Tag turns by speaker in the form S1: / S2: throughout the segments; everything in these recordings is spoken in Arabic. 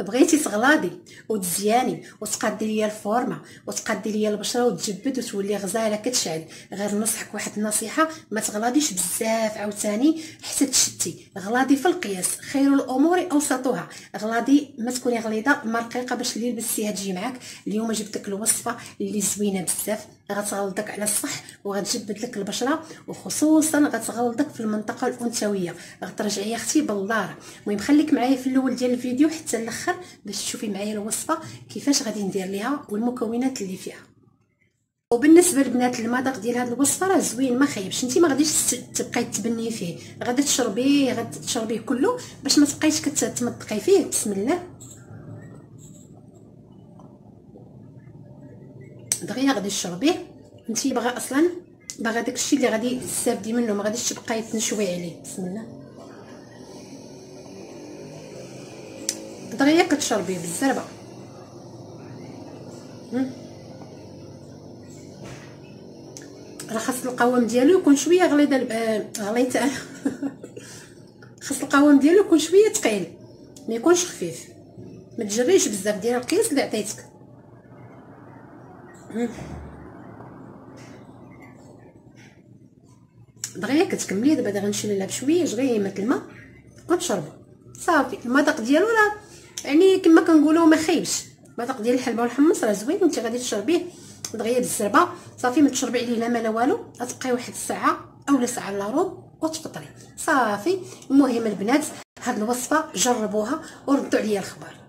S1: بغيتي تغلاضي وتزياني وتقادي ليا الفورمة وتقادي ليا البشرة وتجبد وتولي غزاله كتشعل غير نصحك واحد النصيحة ما تغلاضيش بزاف عاوتاني حتى تشتي. غلاضي في القياس خير الأمور أوسطها. غلاضي ما تكوني غليظة ما رقيقه باش اللي لبستيها تجي معاك. اليوم جبت لك الوصفة اللي زوينة بزاف. غتغلظك على الصح وغتجبد لك البشرة وخصوصا غتغلظك في المنطقة الأنثوية. غترجعي أختي بالدار. المهم خليك معايا في الأول ديال الفيديو حتى الآخر باش تشوفي معايا الوصفة كيفاش غادي ندير ليها والمكونات اللي فيها. وبالنسبة لبنات المذاق ديال هذه الوصفة راه زوين ما خايبش. انت ما غاديش تبقاي تبني فيه. غادي تشربيه غادي تشربيه كله باش ما تبقايش كتمضقي فيه. بسم الله. دغيا غادي تشربيه. انت باغا أصلا باغا داكشي اللي غادي تستافدي منه ما غاديش تبقاي تنشوي عليه. بسم الله. دغيا كتشربيه بالزربه راه خاص القوام ديالو يكون شوية غليظ غليظ. خاص القوام ديالو يكون شوية ثقيل ما يكونش خفيف. ما تجريش بزاف ديال القياس اللي عطيتك. دغيا كتكملي دابا غنشيل لها بشوية جغيمه الماء ونشربو صافي المذاق ديالو راه يعني كما كنقولوا ما خايبش. المذاق ديال الحلبة والحمص راه زوين وانت غادي تشربيه. دغيا بالزربة. صافي ما تشربي عليه لا ما لا والو. غتبقاي واحد الساعة اولا ساعة إلا ربع وتفطري. صافي. المهم البنات هاد الوصفة جربوها وردوا عليا الخبر.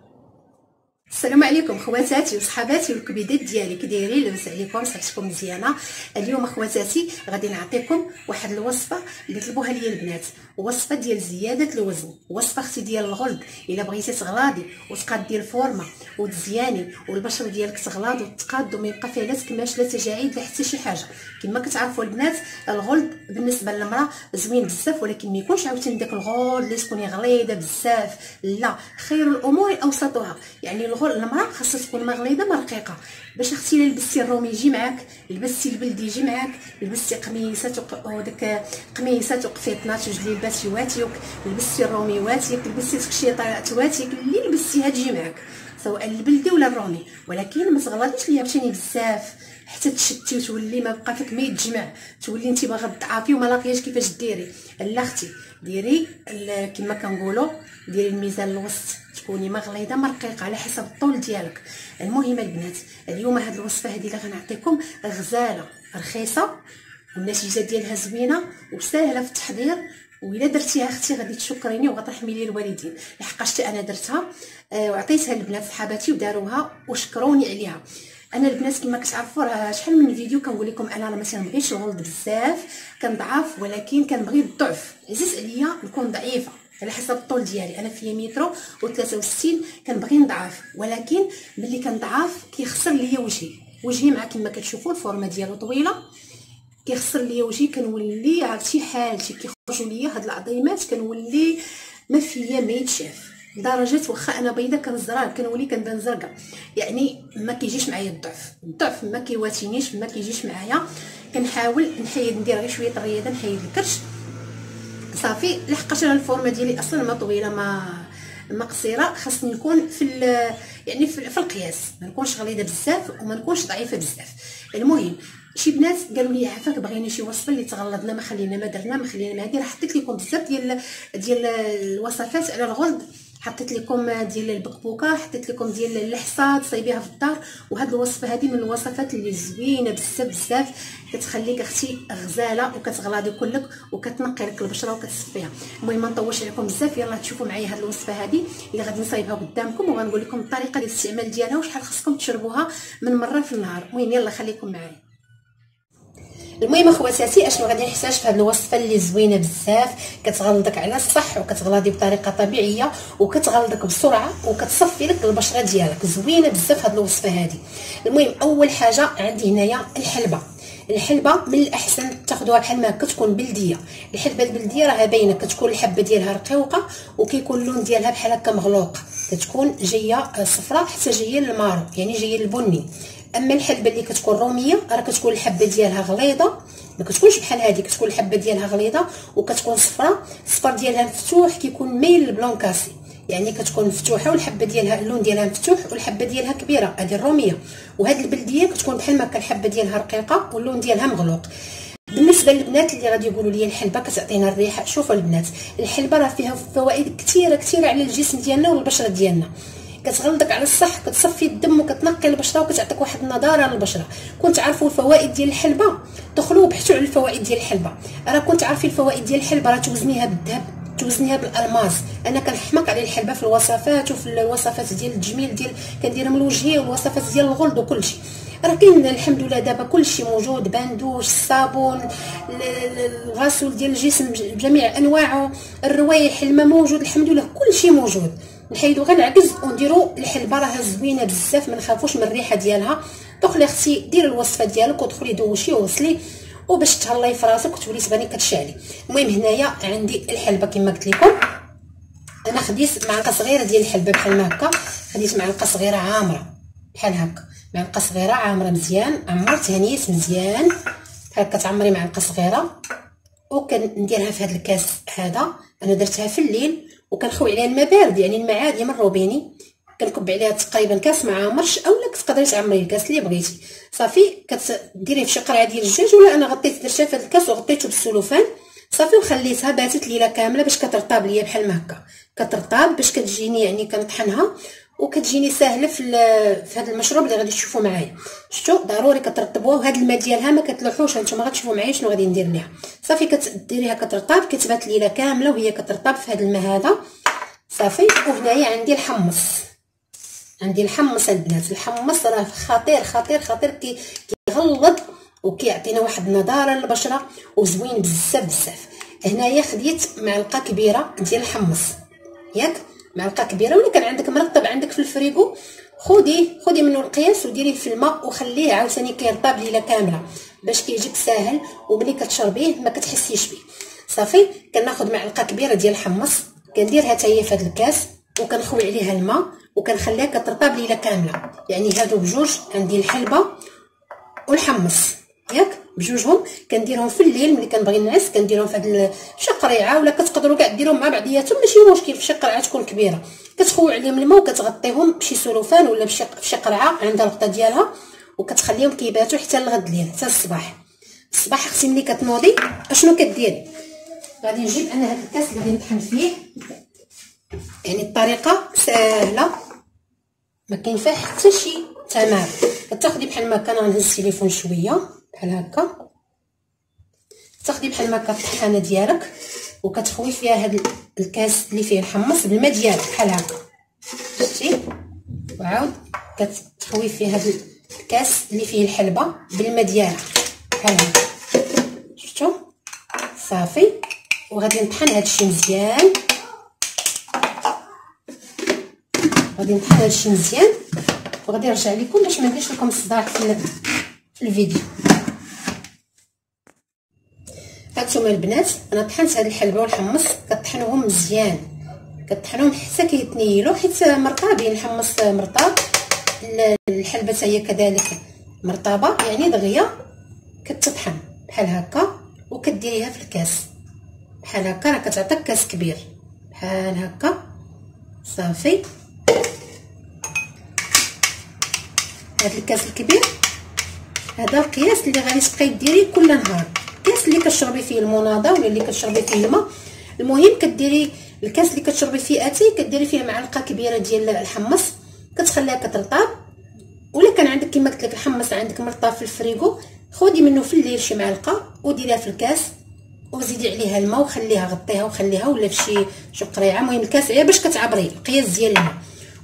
S1: السلام عليكم خواتاتي وصحاباتي والكبيدات ديالي. كي دايرين لاباس عليكم صحتكم مزيانة. اليوم اخواتاتي غادي نعطيكم واحد الوصفة اللي طلبوها ليا البنات. وصفة ديال زيادة الوزن. وصفة أختي ديال الغلد إلا بغيتي تغلاضي وتقادي الفورمة وتزياني والبشرة ديالك تغلاض وتقاد وما يبقى فيها لا تكماش لا تجاعيد لا حتى شي حاجة. كما كتعرفوا البنات الغلد بالنسبة للمرأة زوين بزاف ولكن ما يكونش عاوتاني داك الغلد اللي تكوني غليظة بزاف. لا خير الأمور أوسطها. يعني الغلد المراه خاصها تكون ما غليظه ما رقيقة. باش أختي لبستي الرومي يجي معاك لبستي البلدي يجي معاك لبستي قميصات وداك قميصات وقفيطنات وجليبات يواتيوك لبستي الرومي واتيك لبستي تكشيطات واتيك اللي لبستيها تجي معاك سواء البلدي ولا الرومي. ولكن ما تغلطيش ليا عاوتاني بزاف. حتى تشتي وتولي ما بقى فيك ما يتجمع. تولي انت باغا تضعفي وما لاقياش كيفاش ديري. لا أختي ديري كما كنقولوا ديري الميزان الوسط. تكوني ما غليظه ما رقيقه على حسب الطول ديالك. المهم البنات اليوم هاد الوصفه هذه اللي غنعطيكم غزالة رخيصة والنتيجة ديالها زوينة وسهله في التحضير وإلا درتيها أختي غادي تشكريني وغترحمي لي الوالدين. لحقاش أنا درتها آه وعطيتها للبنات صحاباتي وداروها وشكروني عليها. أنا البنات كما كتعرفوا راه شحال من فيديو كنقول لكم أنا راه ما تنبغيش الغلظ بزاف كنضعف ولكن كنبغي الضعف. عزيز عليا نكون ضعيفة. على حسب الطول ديالي. أنا فيا متر و63 كنبغي نضعف. ولكن ملي كنضعف كيخسر ليا وجهي. وجهي مع كما كتشوفوا الفورمة ديالو طويلة. كيخسر ليا وجهي كنولي عرفتي حالتي. كيخرجوا ليا هاد العظيمات كنولي ما فيا ما يتشاف. لدرجه واخا أنا بيضة كنزرار كنولي كنبان زرقاء. يعني ما كيجيش معايا الضعف. الضعف ما كيواتينيش ما كيجيش معايا. كنحاول نحيد ندير غير شوية الرياضه نحيد الكرش. صافي لحقاش أنا الفورمة ديالي أصلا ما طويلة ما ما قصيرة. خاصني نكون في يعني في, في القياس. ما نكونش غليظة بزاف وما نكونش ضعيفة بزاف. المهم شي بنات قالوا لي عافاك بغينا شي وصفة اللي تغلظنا ما خلينا ما درنا ما خلينا. ما هذه راه حطيت لكم بزاف ديال ديال الوصفات على الغلظ حطيت لكم ديال البكبوكه حطيت لكم ديال اللحصة تصايبيها في الدار. وهاد الوصفة هذه من الوصفات اللي زوينة بزاف بزاف. كتخليك أختي غزالة وكتغلاضي كلك وكتنقي لك البشرة وكتصفيها. المهم ما نطولش عليكم بزاف. يلا تشوفوا معايا هاد الوصفة هذه اللي غادي نصايبها قدامكم. وغنقول لكم الطريقة ديال الاستعمال ديالها وشحال خصكم تشربوها من مرة في النهار. المهم يلا خليكم معايا. المهم اخواتاتي اشنو غادي نحتاج في هذه الوصفة اللي زوينة بزاف؟ كتغلظك على الصح وكتغلاضي بطريقة طبيعية وكتغلظك بسرعة وكتصفي لك البشرة ديالك. زوينة بزاف هذه الوصفة هذه المهم أول حاجة عندي هنايا الحلبة. الحلبة من الأحسن تاخذوها بحال ما كتكون بلدية. الحلبة البلدية راه باينة كتكون الحبه ديالها رقيقة وكيكون اللون ديالها بحال هكا مغلوق. كتكون جاية صفراء حتى جاية للمارو يعني جاية للبني. أما الحلبه اللي كتكون رومية راه كتكون الحبة ديالها غليظة. ما كتكونش بحال هذه كتكون الحبة ديالها غليظة وكتكون صفراء الصفر ديالها مفتوح كيكون مايل للبلون كاسي. يعني كتكون مفتوحة والحبة ديالها اللون ديالها مفتوح والحبة ديالها كبيرة هذه الرومية. وهاد البلدية كتكون بحال ما الحبة ديالها رقيقة واللون ديالها مغلوق بالنسبة للبنات اللي غادي يقولوا لي الحلبة كتعطينا الريحة. شوفوا البنات الحلبة راه فيها فوائد كثيرة كثيرة على الجسم ديالنا والبشرة ديالنا. كتغلطك على الصح كتصفي الدم وكتنقي البشرة وكتعطيك واحد النضارة للبشرة. كنت عارفوا الفوائد ديال الحلبة. دخلوا بحثوا على الفوائد ديال الحلبة. راه كنت عارفين الفوائد ديال الحلبة راه توزنيها بالذهب توزنيها بالألماس. أنا كنحمق على الحلبة في الوصفات وفي الوصفات ديال التجميل ديال كنديرهم لوجهي والوصفات ديال الغلظ وكلشي. راه كاين الحمد لله دابا كلشي موجود باندوش الصابون الغسول ديال الجسم بجميع أنواعه. الروايح الماء موجود الحمد لله كلشي موجود. نحيدو غير العكز ونديرو الحلبة راها زوينة بزاف ما نخافوش من الريحة ديالها. دخلي أختي ديري الوصفة ديالك ودخلي دوشي وغسلي وباش تهلاي في راسك وتولي تباني كتشعلي. المهم هنايا عندي الحلبة كما قلت لكم. أنا خديت معلقة صغيرة ديال الحلبة بحال هكا. خديت معلقة صغيرة عامرة بحال هكا. معلقة صغيرة عامرة مزيان. عمرت هنيت مزيان. بحال تعمري معلقة صغيرة. وكنديرها في هذا الكاس هذا. أنا درتها في الليل. وكنخوي عليها الماء بارد يعني الماء عادي من روبيني كنكب عليها تقريبا كاس مع مرش اولا تقدري تعمري الكاس اللي بغيتي. صافي كديري في شي قرعة ديال الدجاج ولا أنا غطيت درتها في هذا الكاس وغطيته بالسلوفان. صافي وخليتها باتت ليلة كاملة باش كترطاب ليا بحال ما هكا. كترطاب باش كتجيني يعني كنطحنها. وكتجيني ساهله في في هذا المشروب اللي غادي تشوفوا معايا. شفتوا ضروري كترطبوها وهذا الماء ديالها ما كتلوحوش هانتوما غتشوفوا معايا شنو غادي ندير ليها. صافي كتديريها كترطاب كتبات ليلة كاملة وهي كترطاب في هذا الماء هذا. صافي وهنايا عندي الحمص. عندي الحمص البنات الحمص راه خطير خطير خطير. كي كيغلظ وكيعطينا واحد النضارة للبشره وزوين بزاف بزاف. هنايا خديت معلقة كبيرة ديال الحمص. ياك؟ معلقة كبيرة ولا كان عندك مرطب الفريغو خدي خدي منه القياس وديريه في الماء وخليه عاوتاني كيرطاب ليله كامله باش كيجيك ساهل وملي كتشربيه ما كتحسيش به صافي كناخذ معلقة كبيرة ديال الحمص كنديرها حتى هي في الكاس وكنخوي عليها الماء وكنخليها كترطاب ليله كامله يعني هادو بجوج عندي الحلبة والحمص. ياك بجوجهم كنديرهم في الليل ملي كنبغي نعس كنديرهم في هاد شي قريعة ولا كتقدروا كاع ديروهم مع بعضياتهم ماشي مشكل في شي قرعه تكون كبيرة. كتخوي عليهم الماء وكتغطيهم بشي سلوفان ولا بشي شي قرعة عندها الغطا ديالها وكتخليهم كيباتوا حتى الغد الليل حتى الصباح. الصباح أختي ملي كتنوضي اشنو كديري؟ غادي نجيب أنا هاد الكاس اللي غادي نطحن فيه. يعني الطريقة سهلة ما كاين فيها حتى شي تمام. كتاخدي بحال ما كان غنهز التليفون شوية بحال هكا. تاخدي بحال ما الطحانه ديالك وكتخوي فيها هاد الكاس اللي فيه الحمص بالماء ديالك بحال هكا. شفتي؟ وعاود كتخوي فيه هاد الكاس اللي فيه الحلبة بالماء ديالها بحال هكا. شفتوا صافي. وغادي نطحن هادشي مزيان غادي نطحن هادشي مزيان وغادي نرجع لكم باش ما نديرش لكم الصداع في الفيديو هانتوما البنات أنا طحنت هاد الحلبه والحمص كطحنوهم مزيان كطحنوهم حتى كيتنيلو حيت مرطابين الحمص مرطاب الحلبه حتى هي كذلك مرطبة يعني دغيا كتطحن بحال هكا وكديريها في الكاس بحال هكا راه كتعطيك كاس كبير بحال هكا صافي هاد الكاس الكبير. هذا القياس اللي غادي تبقاي ديري كل نهار. الكاس اللي كتشربي فيه المناضة ولا اللي كتشربي فيه الماء. المهم كديري الكاس اللي كتشربي فيه اتاي كديري فيه معلقة كبيرة ديال الحمص. كتخليها كترطاب. ولا كان عندك كما قلت لك الحمص عندك مرطاب في الفريغو خدي منه في الليل شي معلقة وديريها في الكاس. وزيدي عليها الماء وخليها غطيها وخليها ولا في شي شي قريعة. المهم الكاس غير باش كتعبري القياس ديال الماء.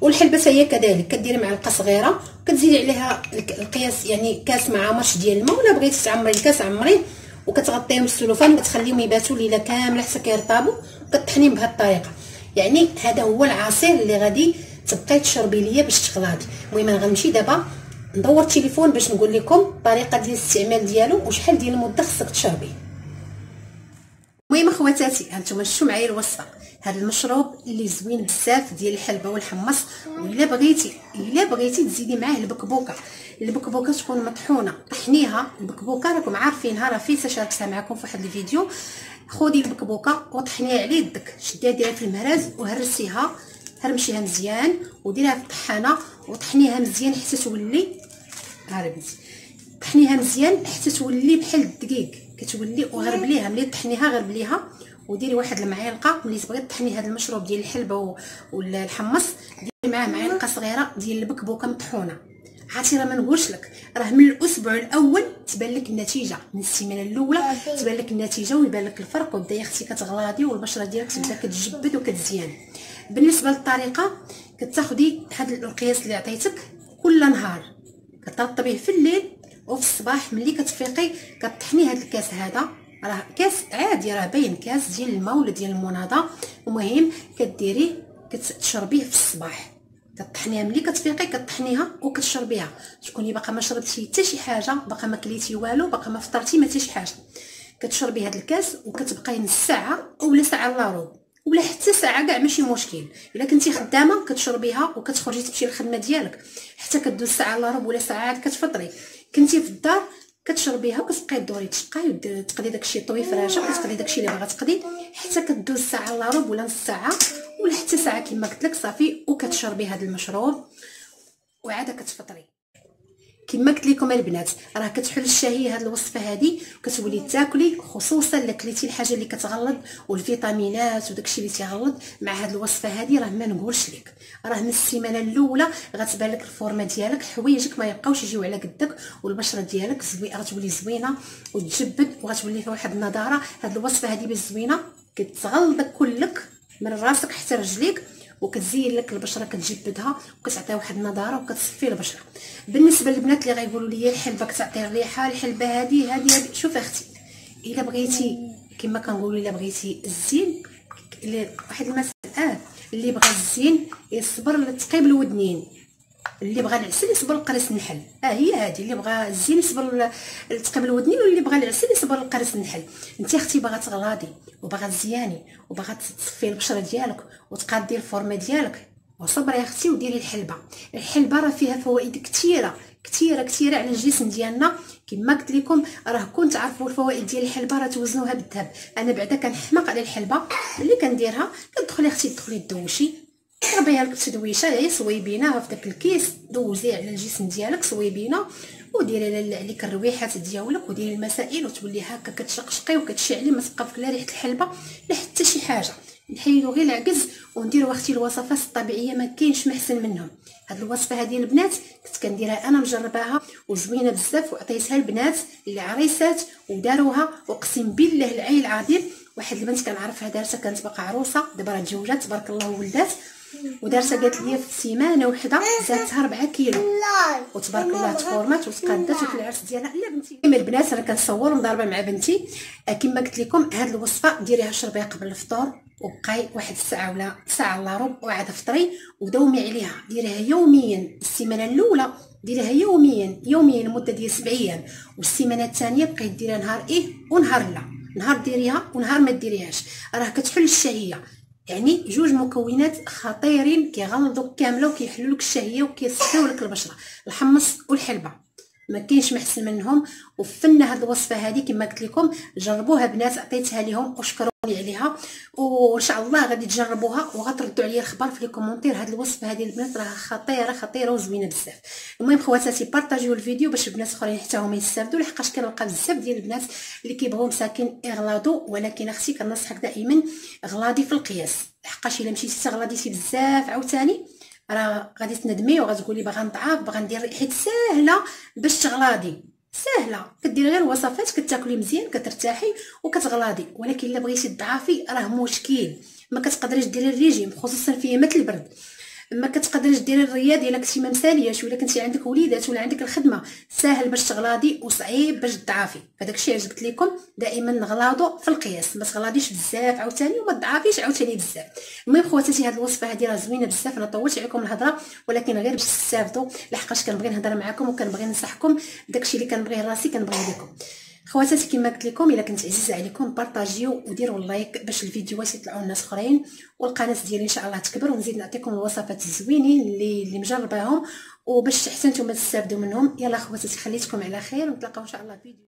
S1: والحلبة هي كذلك كديري معلقه صغيره وكتزيدي عليها القياس يعني كاس مع مرش ديال الماء ولا بغيتي تعمري الكاس عمريه وكتغطيهم بالسلوفان وكتخليهم يباتوا ليلة كاملة حتى كيرطابوا وكطحنيهم بهذه الطريقة. يعني هذا هو العصير اللي غادي تبقاي تشربي ليا باش تغلاضي المهم أنا غنمشي دابا ندور التليفون باش نقول لكم الطريقة ديال الاستعمال ديالو وشحال ديال المدة خصك تشربيه المهم اخواتاتي هانتوما شفتوا معايا الوصفة. هذا المشروب اللي زوين بزاف ديال الحلبة والحمص. وإلا بغيتي إلا بغيتي تزيدي معاه البكبوكة. البكبوكة تكون مطحونة. طحنيها. البكبوكة راكم عارفينها راه فيسا شاركتها معكم في واحد الفيديو. خذي البكبوكة وطحنيها على يدك. شديها ديرها في المهراز وهرسيها. هرمشيها مزيان. وديريها في الطحانه وطحنيها مزيان حتى تولي. ها بنتي. طحنيها مزيان حتى تولي بحال الدقيق. كتولي وغربليها ملي طحنيها غربليها وديري واحد المعلقة ملي تبغي طحني هذا المشروب ديال الحلبة والحمص ديري معاه معلقة صغيرة ديال البكبوكة مطحونة. عرفتي راه ما نقولش لك راه من الأسبوع الأول تبان لك النتيجة. من السيمانة الأولى تبان لك النتيجة ويبان لك الفرق وبدا يا أختي كتغلاضي والبشرة ديالك تبدأ كتجبد وكتزيان. بالنسبة للطريقة كتاخدي هاد القياس اللي عطيتك كل نهار. كترطبيه في الليل وفي الصباح ملي كتفيقي كطحني هاد الكاس هذا. راه كاس عادي راه باين كاس ديال الماء ولا ديال المناضة. المهم كديريه كتشربيه في الصباح. كطحنيها ملي كتفيقي كطحنيها وكتشربيها. تكوني باقا ما شربتي حتى شي حاجة باقا ما كليتي والو باقا ما فطرتي ما شي حاجة. كتشربي هاد الكاس وكتبقاي نص ساعة اولا ساعة الا ربع ولا حتى ساعة كاع ماشي مشكل. إلا كنتي خدامة كتشربيها وكتخرجي تمشي للخدمة ديالك. حتى كدوز ساعة الا ربع ولا ساعة عاد كتفطري. كنتي في الدار كتشربيها وكتبقاي دوري تشقاي وتقضي داكشي طوي فراشه وتقضي داكشي اللي باغا تقضي حتى كدوز ساعة الا ربع ولا نص ساعة ولا حتى ساعة كما قلت لك صافي وكتشربي هذا المشروب وعاد كتفطري. كما قلت لكم البنات راه كتحل الشهيه هذه الوصفة هذه كتولي تاكلي خصوصا الا كليتي الحاجة اللي كتغلظ والفيتامينات وداكشي اللي تيغلظ مع هذه الوصفة هذه راه ما نقولش لك. راه من السيمانة الأولى غتبان لك الفورمة ديالك حوايجك ما يبقاوش يجيو على قدك والبشرة ديالك زوي غتولي زوينة وتجبد وغتولي فيها واحد النضارة. هذه الوصفة هذه بالزوينة كتغلظك كلك من راسك حتى رجليك وكتزين لك البشرة كتجبدها وكتعطيها واحد النضاره وكتصفي البشرة. بالنسبة للبنات اللي غيقولوا لي الحلبة كتعطي الريحة الحلبة هذه هذه شوف أختي إلا بغيتي كما كنقولوا إلا بغيتي الزين واحد المثل آه اللي بغى الزين يصبر لتقيب الودنين. اللي بغى العسل يصبر لقرص النحل آه هي هذه اللي بغى الزين يصبر لتقيب الودنين واللي بغى العسل يصبر لقرص النحل انت أختي باغا تغلاضي وباغا تزياني وباغا تصفي البشرة ديالك وتقادي الفورمة ديالك. وصبري يا أختي وديري الحلبة. الحلبة راه فيها فوائد كثيرة كثيرة كثيرة على الجسم ديالنا. كما قلت لكم راه كنت عارفوا الفوائد ديال الحلبة راه توزنوها بالذهب. أنا بعدا كنحماق على الحلبة اللي كنديرها. كتدخلي أختي تدخلي تدوشي. ربيها لك تدويشه هي صويبينة في داك الكيس دوزيه على الجسم ديالك صويبينة وديري عليك الرويحات ديالك وديري المسائل وتولي هكا كتشقشقي وكتشعلي ما تبقى فيك لا ريحة الحلبة لا حتى شي حاجة. نحيدو غير العكز ونديرو أختي الوصفات الطبيعية ما كاينش محسن منهم. هاد الوصفة هذه البنات كنت كنديرها أنا مجرباها وزوينة بزاف وعطيتها البنات اللي عريسات وداروها أقسم بالله العلي العظيم. واحد البنت كنعرفها دارتها كانت باقا عروسة دابا راه تزوجات تبارك الله ولدات. ودارتها قالت لي في سيمانه وحدة زادتها 4 كيلو. وتبارك الله تفورمات وتقادات وفي العرس ديالها. لا بنتي. كما البنات أنا كنصور مضاربة مع بنتي. كما قلت لكم هاد الوصفة ديريها شربيها قبل الفطور وبقاي واحد الساعة ولا ساعة الا ربع وعاد فطري ودومي عليها. ديريها يوميا. السيمانة الأولى ديريها يوميا. يوميا لمدة ديال 7 أيام. والسيمانة الثانية بقيت ديريها نهار إيه ونهار لا. نهار ديريها ونهار ما ديريهاش. راه كتحل الشهية. يعني جوج مكونات خطيرين كيغلضوا كاملة وكيحلوا لك الشهية وكيصفيو لك البشرة. الحمص والحلبة. ما كاينش محسن منهم. وفن هاد الوصفة هذه كما قلت لكم جربوها بنات عطيتها لهم وشكروني عليها. وإن شاء الله غادي تجربوها وغتردوا عليا الخبر في les commentaires. هاد الوصفة هذه البنات راه خطيرة خطيرة وزوينة بزاف. المهم خواتاتي partage يو الفيديو باش البنات الاخرين حتى هما يستافدوا لحقاش كنلقى بزاف ديال البنات اللي كيبغيو مساكن يغلاضوا ولكن أختي كنصحك دائما غلاضي في القياس. لحقاش إلا مشيتي تغلاضيتي بزاف عاوتاني. راه غادي تندمي وغتقولي باغا نضعف باغا ندير حيت ساهلة باش تغلاضي ساهلة. كديري غير وصفات كتاكلي مزيان كترتاحي وكتغلاضي ولكن إلا بغيتي تضعفي راه مشكل. ما كتقدريش ديري الريجيم خصوصا في ايامات البرد. ما كتقدريش ديري الرياضه الا كنتي ما مسالياش ولا كنتي عندك وليدات ولا عندك الخدمة. ساهل باش تغلاضي وصعيب باش تضعفي. فداك الشيء قلت لكم دائما نغلاضوا في القياس. ما تغلاضيش بزاف عاوتاني وما تضعفيش عاوتاني بزاف. المهم خواتاتي هذه الوصفة هذه راه زوينة بزاف أنا طولت عليكم الهضرة ولكن غير باش تستافدوا لحقاش كنبغي نهضر معكم وكنبغي ننصحكم. داكشي اللي كنبغيه راسي كنبغيه لكم خواتاتي كما قلت لكم إلا كنت عزيزة عليكم بارطاجيو وديروا لايك باش الفيديوهات يطلعوا لناس أخرين والقناة ديالي إن شاء الله تكبر ونزيد نعطيكم الوصفات الزوينين اللي اللي مجرباهم وباش حتى نتوما تستافدوا منهم. يلا خواتاتي خليتكم على خير ونتلاقاو إن شاء الله فيديو.